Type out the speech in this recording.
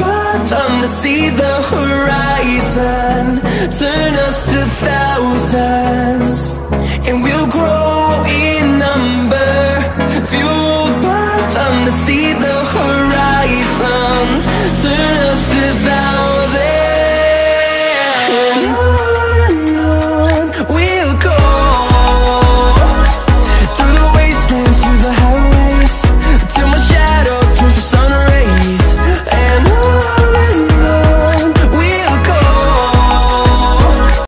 By to see the horizon. Turn us to thousands. And we'll grow in number. By to see the